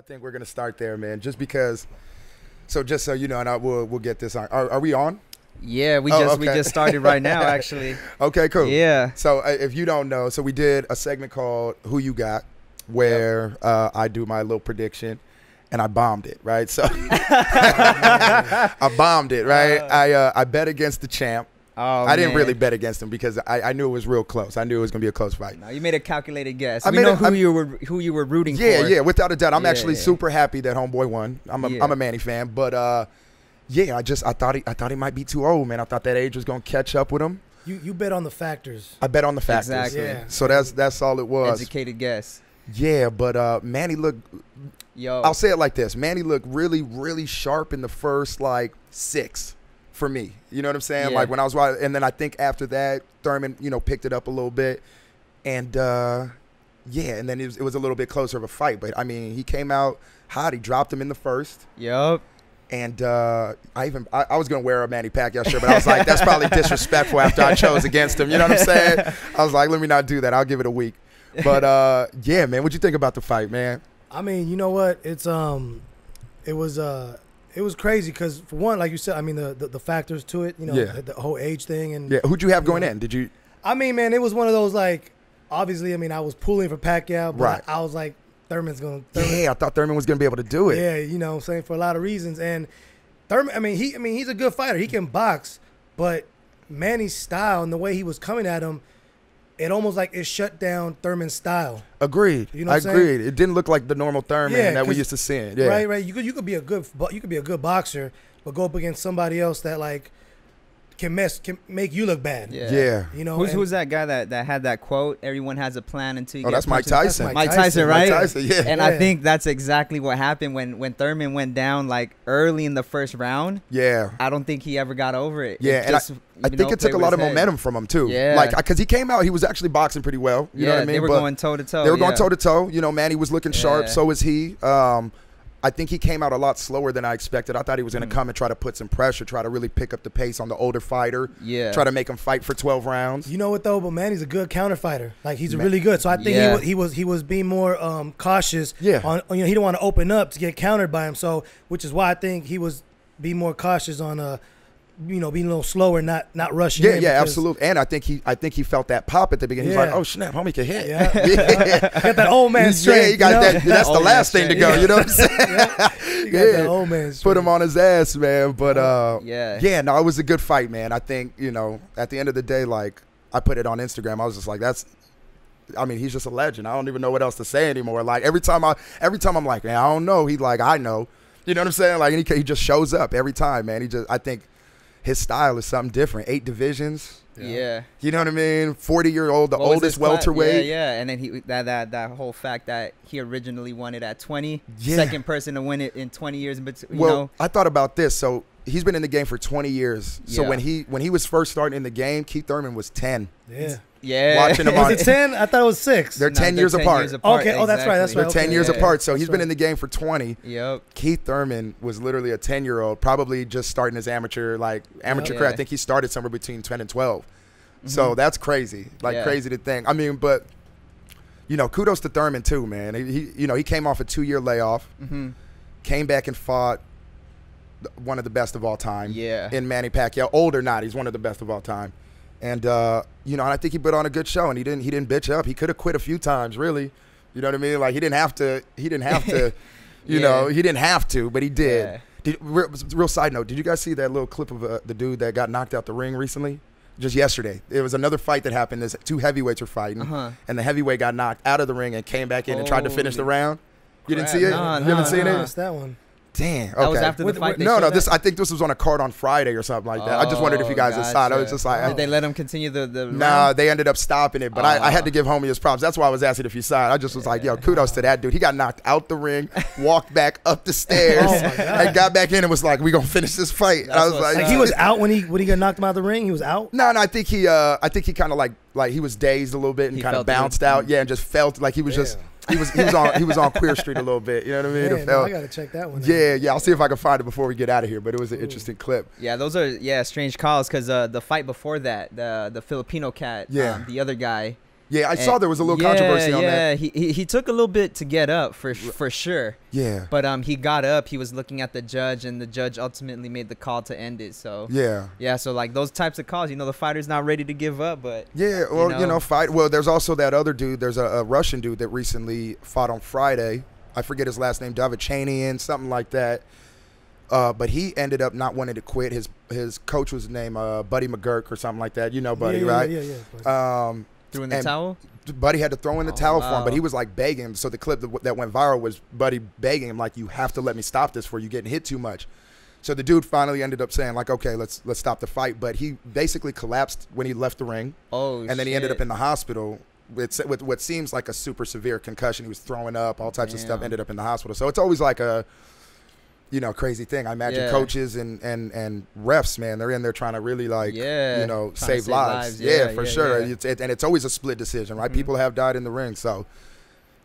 I think we're gonna start there, man. Just because. So just so you know, and I will we'll get this on. Are, are we on? Yeah, we Oh, just we just started right now actually. Okay, cool. Yeah. So uh, if you don't know, so we did a segment called "Who You Got," where uh, I do my little prediction, and I bombed it. Right. So I bombed it. Right. I uh, I bet against the champ. Oh, I didn't man. really bet against him because I, I knew it was real close. I knew it was gonna be a close fight. No, you made a calculated guess. I we know a- who I'm- you were who you were rooting Yeah, for. yeah, yeah, without a doubt. I'm Yeah, actually yeah. super happy that homeboy won. I'm a Yeah. am a Manny fan, but uh, yeah, I just I thought he I thought he might be too old, man. I thought that age was gonna catch up with him. You you bet on the factors. I bet on the factors. Exactly. Yeah. So that's that's all it was. Educated guess. Yeah, but uh, Manny looked. Yo. I'll say it like this: Manny looked really, really sharp in the first like six for me. You know what I'm saying? Yeah. Like when I was watching, and then I think after that, Thurman, you know, picked it up a little bit, and uh, yeah, and then it was, it was a little bit closer of a fight. But I mean, he came out hot. He dropped him in the first. Yep. And uh, I even I, I was gonna wear a Manny Pacquiao shirt, but I was like, that's probably disrespectful after I chose against him. You know what I'm saying? I was like, let me not do that. I'll give it a week. But uh, yeah, man, what'd you think about the fight, man? I mean, you know what? It's um, it was uh, it was crazy because for one, like you said, I mean the the, the factors to it, you know, Yeah. the, the whole age thing, and Yeah, who'd you have going Yeah. in? Did you? I mean, man, it was one of those like, obviously, I mean, I was pulling for Pacquiao, but Right. I was like, Thurman's gonna, Thurman, Yeah, I thought Thurman was gonna be able to do it. yeah, you know, what I'm saying for a lot of reasons, and Thurman, I mean, he, I mean, he's a good fighter, he can box, but Manny's style and the way he was coming at him, it almost like it shut down Thurman's style. Agreed. You know I what I'm saying? agreed. It didn't look like the normal Thurman Yeah, that we used to see. Yeah. Right, right. You could you could be a good you could be a good boxer, but go up against somebody else that like can mess can make you look bad. Yeah. Yeah. You know, Who's who's that guy that, that had that quote? Everyone has a plan until you Oh, get that's Mike punched in- Tyson. Mike Mike Tyson, Tyson, right? Mike Tyson, yeah. And I think that's exactly what happened when when Thurman went down like early in the first round. Yeah. I don't think he ever got over it. Yeah, It and I- just, I you think know, it took a lot of his head. momentum from him too. Yeah. Like, because he came out, he was actually boxing pretty well. You yeah, know what I mean? they were But going toe to toe. they were going toe to toe. You know, Manny was looking sharp. Yeah. So was he. Um, I think he came out a lot slower than I expected. I thought he was going to Mm. come and try to put some pressure, try to really pick up the pace on the older fighter, Yeah. try to make him fight for 12 rounds. You know what though? But man, he's a good counter fighter. Like he's Man- really good. So I think Yeah. he was he was he was being more um, cautious. Yeah. On you know he didn't want to open up to get countered by him. So which is why I think he was being more cautious on uh you know being a little slower, not not rushing. Yeah, yeah, absolutely. And I think he, I think he felt that pop at the beginning. He's like, "Oh snap, homie can hit." Yeah. yeah. Got that old man strength. yeah, he got you know? that. That's the Old man last thing to strength. go. You know what I'm saying? He got Yeah. that old man. Put him on his ass, man. But uh, Yeah. yeah, no, it was a good fight, man. I think you know, at the end of the day, like I put it on Instagram, I was just like, "That's." I mean, he's just a legend. I don't even know what else to say anymore. Like every time I, every time I'm like, man, I don't know. He like, I know. You know what I'm saying? Like, and he, he just shows up every time, man. He just, I think, his style is something different. Eight divisions. Yeah. You know what I mean? Forty year old, the What oldest welterweight. Yeah, yeah, and then he that that that whole fact that he originally won it at 20, Yeah. second person to win it in 20 years But. You Well, know, I thought about this. So he's been in the game for 20 years. So Yeah. when he when he was first starting in the game, Keith Thurman was 10. Yeah. yeah. watching him on- Was it ten? I thought it was six. They're No, 10 years apart. Okay, oh, that's right, that's right. They're 10 okay, years yeah. apart. So That's he's been right. in the game for 20. Yep. Keith Thurman was literally a 10 year old, probably just starting his amateur like amateur Yeah. career. I think he started somewhere between 10 and 12. So Mhm. that's crazy, like Yeah. crazy to think. I mean, but you know, kudos to Thurman too, man. He, he you know he came off a two year layoff, hmm came back and fought th- one of the best of all time. Yeah. in Manny Pacquiao. Old or not, he's one of the best of all time. And uh, you know, and I think he put on a good show, and he didn't he didn't bitch up. He could have quit a few times, really. You know what I mean? Like he didn't have to. He didn't have to. You Yeah. know, he didn't have to, but he did. Yeah. Did real, real side note? Did you guys see that little clip of uh, the dude that got knocked out the ring recently? Just yesterday, it was another fight that happened. There's two heavyweights were fighting, Uh-huh. and the heavyweight got knocked out of the ring and came back in and tried to finish the round. You didn't see it? Nah, you nah, haven't seen nah. it? Missed that one. Damn. Okay. That was after the fight. with- no, no. that? This I think this was on a card on Friday or something like that. I just wondered if you guys Oh, saw it. I was just like, Did they let him continue the the? Nah, they ended up stopping it, but I, I had Oh. to give homie his props. That's why I was asking if you saw it. I just was like, yo, kudos to that dude. He got knocked out the ring, walked back up the stairs, Oh, and got back in and was like, we gonna finish this fight. And I was like, Like he was out when he when he got knocked him out of the ring. He was out. no, no. I think he, uh, I think he kind of like, like he was dazed a little bit and kind of bounced out. Yeah, and just felt like he was just, he was, he was on, he was on Queer Street a little bit. You know what I mean? It Man, no, I gotta check that one. out. yeah, yeah. I'll see if I can find it before we get out of here. But it was an Ooh. interesting clip. Yeah, those are yeah strange calls because uh, the fight before that, the the Filipino cat, Yeah. um, the other guy, Yeah, I And- saw there was a little yeah, controversy on yeah, that. he, he he took a little bit to get up for for sure. Yeah. But um, he got up. He was looking at the judge, and the judge ultimately made the call to end it. So Yeah. yeah, so like those types of calls, you know, the fighter's not ready to give up, but Yeah, well, you know, know? fight. Well, there's also that other dude. There's a, a Russian dude that recently fought on Friday. I forget his last name, David Chanian, something like that. Uh, but he ended up not wanting to quit. His his coach was named uh, Buddy McGirt or something like that. You know, Buddy, yeah, yeah, right? Yeah, yeah. yeah. Um, threw in the And- towel. Buddy had to throw in the Oh, towel for him, but he was like begging him. So the clip that, went viral was Buddy begging him, like, "You have to let me stop this, for you getting hit too much." So the dude finally ended up saying, like, "Okay, let's let's stop the fight." But he basically collapsed when he left the ring. Oh, and then he ended up in the hospital with, with what seems like a super severe concussion. He was throwing up, all types of stuff. Ended up in the hospital. So it's always like a, you know, crazy thing. I imagine Yeah. coaches and and and refs, man, they're in there trying to really like, Yeah, you know, save, save lives. lives. Yeah, Yeah, for sure. It's, it, and it's always a split decision, right? Mhm. People have died in the ring, so.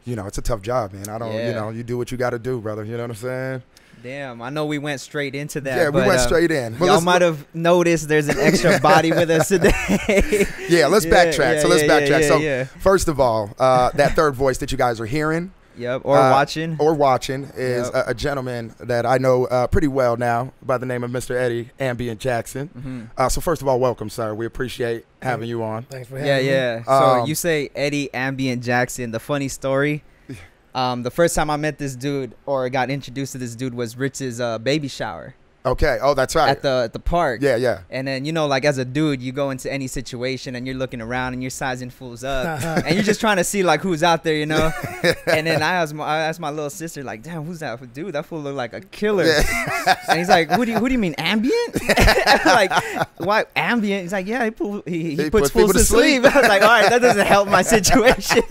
You know, it's a tough job, man. I don't, you know, you do what you got to do, brother. You know what I'm saying? Damn, I know we went straight into that. yeah, we went um, straight in. But Y'all might have noticed there's an extra body with us today. Yeah, let's backtrack. so let's backtrack. so yeah. first of all, uh, that third voice that you guys are hearing, Yep, or Uh, watching. or watching is Yep. a, a gentleman that I know uh, pretty well now by the name of Mr. Eddie Ambien Jackson. Mhm. Uh, so first of all, welcome, sir. We appreciate having you on. Thanks for having Yeah, me. yeah. So Um, you say Eddie Ambien Jackson. The funny story. Um, the first time I met this dude or got introduced to this dude was Rich's uh, baby shower Okay. Oh, that's right. at the at the park. yeah, yeah. And then you know, like as a dude, you go into any situation and you're looking around and you're sizing fools up, and you're just trying to see like who's out there, you know. and then I asked my I asked my little sister like, "Damn, who's that dude? That fool look like a killer." and he's like, "Who do you who do you mean Ambien? like why Ambien?" He's like, "Yeah, he, pull, he, he, He puts puts fools to to sleep." sleep. I was like, "All right, that doesn't help my situation."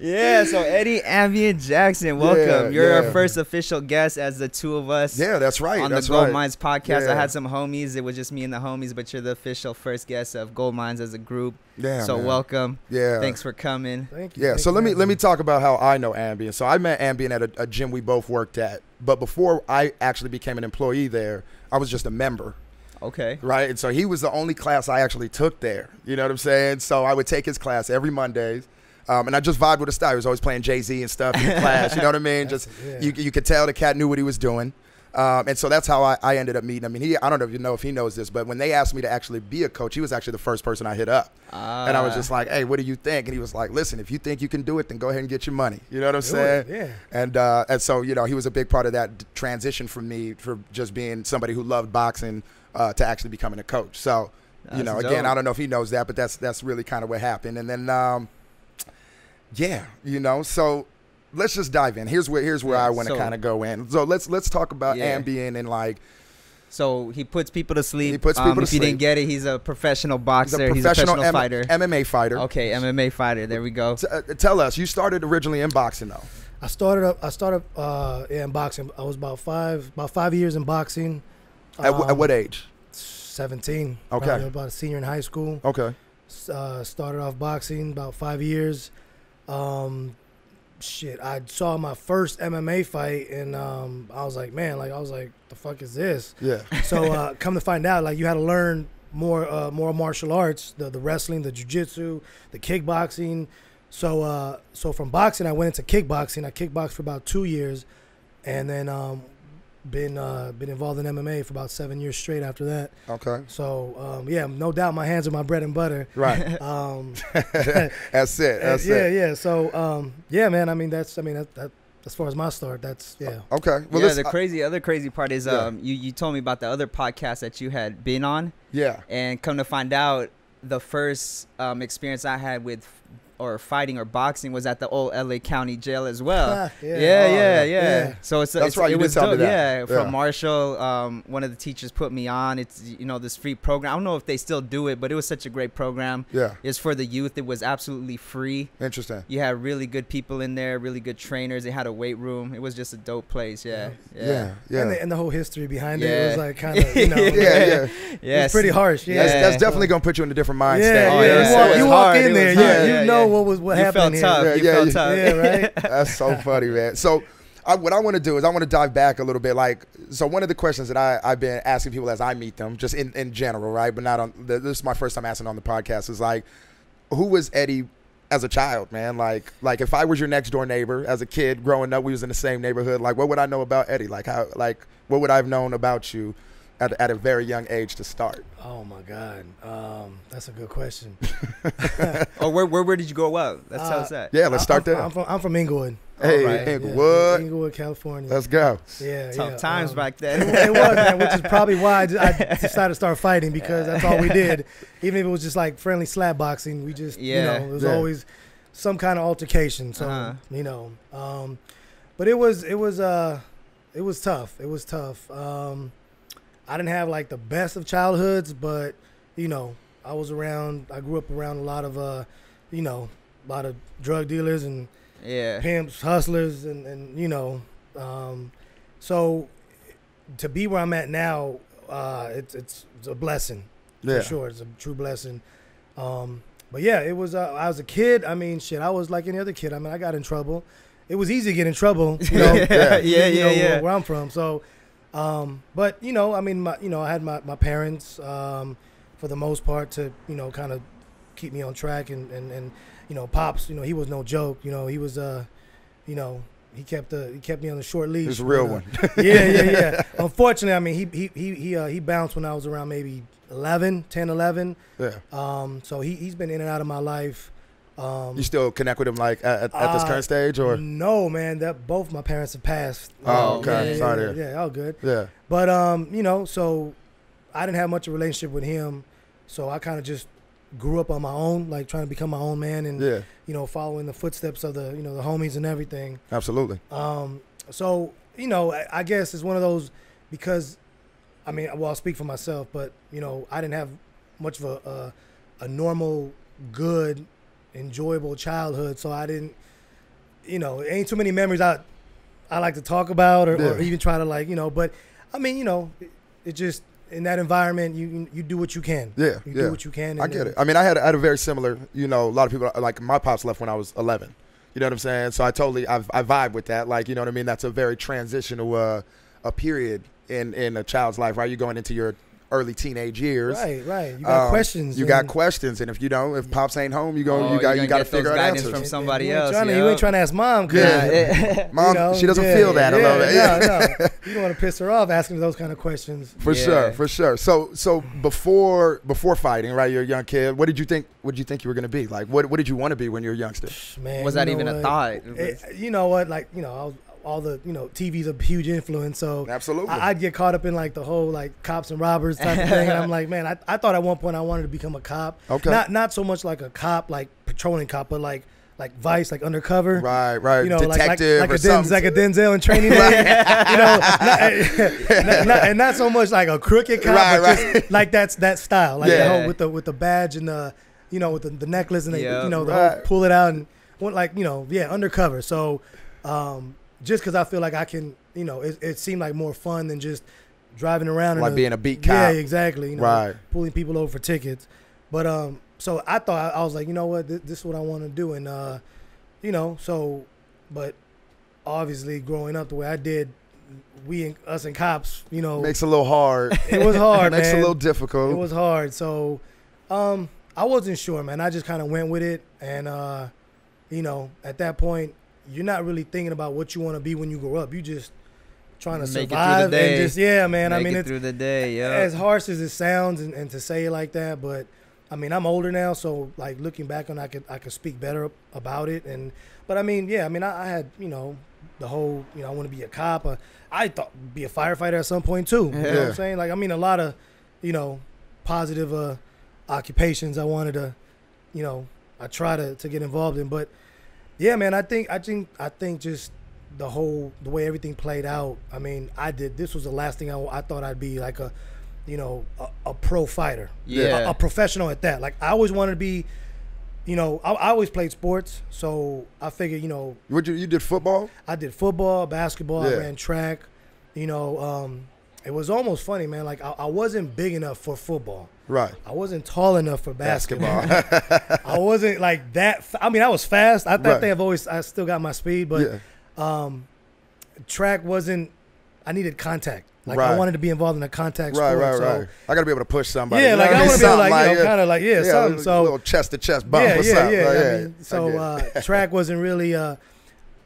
Yeah, so Eddie Ambien Jackson, welcome. Yeah, You're yeah. our first official guest as the two of us Yeah, that's right. on that's the Gold right. Mines podcast. Yeah. I had some homies. It was just me and the homies, but you're the official first guest of Goaled Minds as a group. Yeah, so man. welcome. Yeah. Thanks for coming. Thank you. Yeah, Thank so you let me having let me talk about how I know Ambien. So I met Ambien at a, a gym we both worked at, but before I actually became an employee there, I was just a member. Okay. right? And so he was the only class I actually took there. You know what I'm saying? So I would take his class every Mondays. Um, and I just vibed with the style. He was always playing Jay Z and stuff in class. You know what I mean? Just yeah. you, you could tell the cat knew what he was doing. Um, and so that's how I, I ended up meeting him. I mean, he I don't know if you know if he knows this, but when they asked me to actually be a coach, he was actually the first person I hit up. and I was Ah. just like, "Hey, what do you think?" And he was like, "Listen, if you think you can do it, then go ahead and get your money." You know what I'm saying? it, yeah. And uh, and so you know he was a big part of that transition for me for just being somebody who loved boxing uh, to actually becoming a coach. So you That's know again. I don't know if he knows that, but that's that's really kind of what happened. And then um, yeah, you know so. Let's just dive in. Here's where here's where Yeah, I want to so- kind of go in. So let's let's talk about Yeah. Ambien and like So he puts people to sleep. He puts people um, people if to you sleep. didn't get it, he's a professional boxer. he's boxer. a professional, M- fighter. MMA fighter. okay, MMA fighter. There we go. T- uh, tell us, you started originally in boxing though. I started up. I started uh, yeah, in boxing. I was about five, about five years in boxing. At, w- at Um, what age? Seventeen. Okay. Probably about a senior in high school. Okay. Uh, started off boxing about five years. Um, shit, I saw my first MMA fight, and um, I was like, man, like I was like, the fuck is this? Yeah. so uh, come to find out, like you had to learn more, uh, more martial arts, the the wrestling, the jujitsu, the kickboxing. So uh, so from boxing, I went into kickboxing. I kickboxed for about two years, and then um, been uh, been involved in MMA for about seven years straight after that. Okay. So um, yeah, no doubt my hands are my bread and butter. Right. Um, that's it. That's yeah, it. yeah. yeah. So um, yeah, man. I mean, that's I mean that, that as far as my start, that's yeah. Okay. Well, yeah, let's, the crazy other crazy part is Yeah. um you, you told me about the other podcast that you had been on yeah. and come to find out the first um, experience I had with or fighting or boxing was at the old LA County jail as well. Yeah. yeah, Oh, yeah, yeah. yeah, Yeah. So it's, That's it's right, you it did was tell me dope. that. Yeah, from Marshall, um, one of the teachers put me on. It's you know this free program. I don't know if they still do it, but it was such a great program. Yeah. It's for the youth. It was absolutely free. Interesting. You had really good people in there, really good trainers. They had a weight room. It was just a dope place. Yeah, Yeah. yeah, Yeah. And, the, and the whole history behind it, it was like kind of you know, yeah. Yeah. yeah. it's pretty harsh. Yeah, That's, that's Yeah. definitely gonna put you in a different mind Yeah, state. Oh, yeah. yeah. You walk, you walk in there, yeah, you know yeah. What was what you happened felt tough. here. Yeah, you yeah, felt yeah. tough. Yeah, right. That's so funny, man. So, I, what I want to do is I want to dive back a little bit. Like, so one of the questions that I, I've been asking people as I meet them, just in, in general, right? But not on. The, this is my first time asking on the podcast. Is like, who was Eddie as a child, man? Like, like if I was your next door neighbor as a kid growing up, we was in the same neighborhood. Like, what would I know about Eddie? Like, how, like, what would I have known about you at, at a very young age to start? Oh my God, um, that's a good question. Or where, where where did you grow up? Let's tell Uh, us that. Yeah, let's start I'm, there. I'm from I'm from Inglewood. hey, Alright. Yeah, Inglewood, Inglewood, California. let's go. yeah, Tough yeah, times um, back then. it was, man, which is probably why I decided to start fighting because that's all we did. Even if it was just like friendly slap boxing, we just, Yeah. you know, it was Yeah. always some kind of altercation. So, Uh-huh. you know, um, but it was, it was, uh, it was tough. It was tough. Um, I didn't have like the best of childhoods, but you know, I was around. I grew up around a lot of, uh, you know, a lot of drug dealers and yeah. pimps, hustlers, and, and you know, um, so to be where I'm at now, uh, it's it's it's a blessing Yeah, for sure. It's a true blessing. Um, but yeah, it was. Uh, I was a kid. I mean, shit, I was like any other kid. I mean, I got in trouble. It was easy to get in trouble. You know, yeah, yeah, you yeah, know, yeah. Where, where I'm from. So, um, but you know, I mean, my, you know, I had my my parents um, for the most part to you know kind of keep me on track and and and you know, pops. You know, he was no joke. You know, he was uh, you know. He kept the he kept me on the short leash. he's a real uh, one. yeah, yeah, yeah. Unfortunately, I mean, he he he he, uh, he bounced when I was around maybe 11, 10, 11. yeah, Um, so he he's been in and out of my life. Um, you still connect with him like at, at, at this uh, current stage, or no, man, that both my parents have passed. Oh, okay. Yeah, yeah, Sorry yeah, yeah, all good. yeah, But um, you know, so I didn't have much of a relationship with him, so I kind of just grew up on my own, like trying to become my own man, and yeah, you know, following the footsteps of the you know the homies and everything. absolutely. Um, so you know, I, I guess it's one of those because, I mean, well, I'll speak for myself, but you know, I didn't have much of a a, a normal, good, enjoyable childhood, so I didn't, you know, ain't too many memories I I like to talk about or, or even try to like, you know, but I mean, you know, it, it just in that environment, you you do what you can. Yeah, You yeah. do what you can. I get it. I mean, I had I had a very similar. You know, a lot of people like my pops left when I was 11. You know what I'm saying? So I totally I, I vibe with that. Like you know what I mean? That's a very transitional uh, a period in in a child's life. Right? You're going into your early teenage years. Right, right. You got Um, questions. You got questions, and if you don't, if pops ain't home, you go. Oh, you got you're you gonna got to figure out guidance answers. from somebody you else, Trying to, you yeah. ain't trying to ask mom. 'cause- Yeah. Mom, You know, she doesn't yeah, feel that a yeah, little bit. Yeah, no. You don't want to piss her off asking those kind of questions. For Yeah. sure, for sure. So, so before before fighting, right? You're a young kid. What did you think? What did you think you were gonna be? Like, what what did you want to be when you were a youngster? Man, Was that know even a thought? It- you know what? Like, you know, I was, all the, you know, TV's a huge influence. So Absolutely. I, I'd get caught up in like the whole like cops and robbers type of thing. And I'm like, man, I, I thought at one point I wanted to become a cop. Okay. Not not so much like a cop, like patrolling cop, but like like Vice, like undercover. right, right. You know, like, like, like, or a something. Denzel, like a Denzel in training day. you know, not, not- not- and not so much like a crooked cop, Right, but right. just like that's that style, like the Yeah. whole with the with the badge and the you know with the, the necklace and they, Yeah, you know the whole pull it out and went like you know yeah undercover. So um, just because I feel like I can, you know, it, it seemed like more fun than just driving around like a- being a beat cop. yeah exactly you know Right. pulling people over for tickets. But um, so I thought I was like, you know what, this, this is what I want to do, and uh, you know, so, but obviously growing up the way I did, we and us and cops, you know, Makes it a little hard. it was hard, Makes man. it a little difficult. It was hard. So, um, I wasn't sure, man. I just kind of went with it, and uh, you know, at that point, you're not really thinking about what you want to be when you grow up. You just trying to Make it through the survive day. and just yeah, man. I mean, it it's through the day, yeah. as harsh as it sounds and, and to say it like that, but I mean I'm older now, so like looking back on I could I could speak better about it and but I mean yeah I mean I, I had you know the whole you know I want to be a cop uh, I thought be a firefighter at some point too you know what Yeah. I'm saying like I mean a lot of you know positive uh, occupations I wanted to you know I try to, to get involved in but yeah man I think I think I think just the whole the way everything played out I mean I did this was the last thing I, I thought I'd be like a you know a, a pro fighter Yeah. a, a professional at that like I always wanted to be you know I, I always played sports so I figured you know Would you you did football? I did football basketball Yeah. I ran track you know um it was almost funny man like I, I wasn't big enough for football Right. I wasn't tall enough for basketball. Basketball. I wasn't like that. I mean, I was fast. I Right. think I've always, I still got my speed, but yeah. um, track wasn't I needed contact. Like Right. I wanted to be involved in a contact Right, sport. right, so, right. I gotta be able to push somebody. Yeah, you know like I want to be Something like, you know, yeah. kind of like yeah, something. a So little chest to chest bump. yeah, What's yeah, up? yeah. Like, I mean, so uh, track wasn't really. Uh,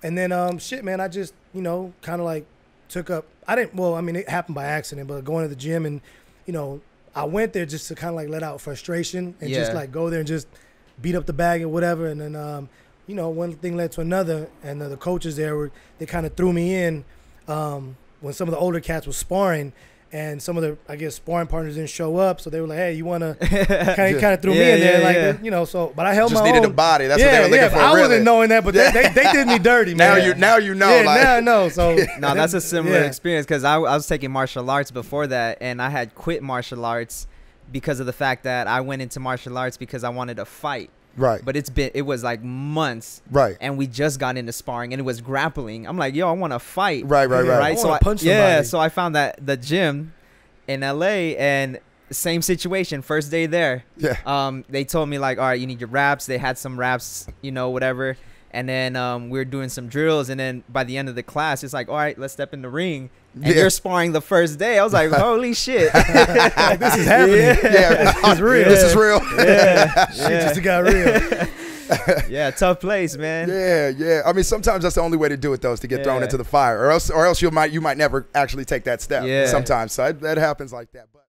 and then um, shit, man, I just you know kind of like took up. I didn't. Well, I mean, it happened by accident, but going to the gym and you know, I went there just to kind of like let out frustration and just like go there and just beat up the bag or whatever. And then um, you know, one thing led to another, and uh, the coaches there were they kind of threw me in um, when some of the older cats were sparring. And some of the, I guess, sparring partners didn't show up, so they were like, "Hey, you want to?" Kind of, kind of threw me Yeah, in there, yeah, like yeah. you know. So, but I held just my needed own. a body. That's yeah, what they were looking for. but I really. wasn't knowing that, but they, they, they did me dirty, now man. you now you know. yeah, like, now I know. So No, that's a similar yeah. experience because I, I was taking martial arts before that, and I had quit martial arts because of the fact that I went into martial arts because I wanted to fight. Right, But it's been it was like months, right, and we just got into sparring, and it was grappling. I'm like, yo, I want to fight. right, right, right. right? I so I, punch yeah, somebody. so I found that the gym in LA and same situation. First day there, Yeah, um, they told me like, all right, you need your wraps. They had some wraps, you know, whatever. And then um, we were doing some drills, and then by the end of the class, it's like, all right, let's step in the ring. And Yeah. you're sparring the first day. I was like, holy shit. like, this is happening. yeah. It's real. This is real. yeah, Shit yeah, just got real. yeah, tough place, man. Yeah, yeah. I mean, sometimes that's the only way to do it, though, is to get thrown into the fire, or else, or else you might you might never actually take that step. Yeah. Sometimes, so that happens like that. But